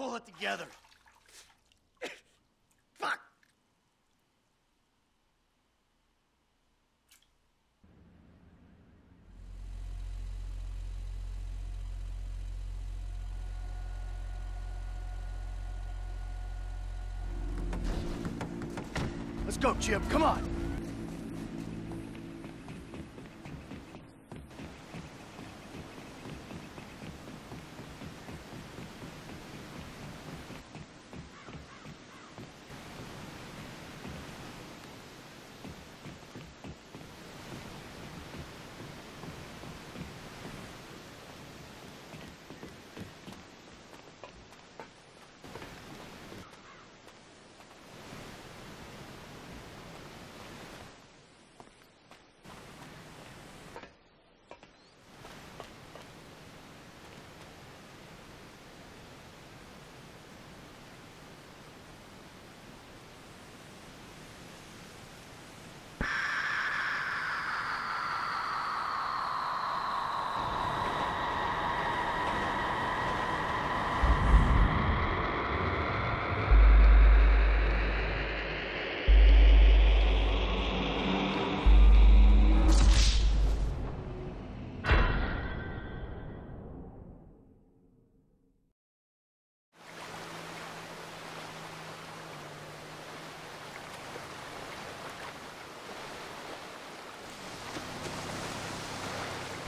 pull it together. Fuck! Let's go, Jim. Come on.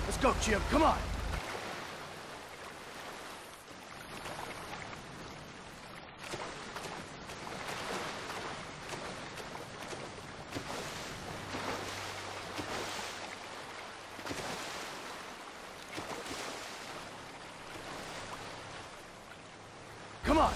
Let's go, Jim. Come on. Come on.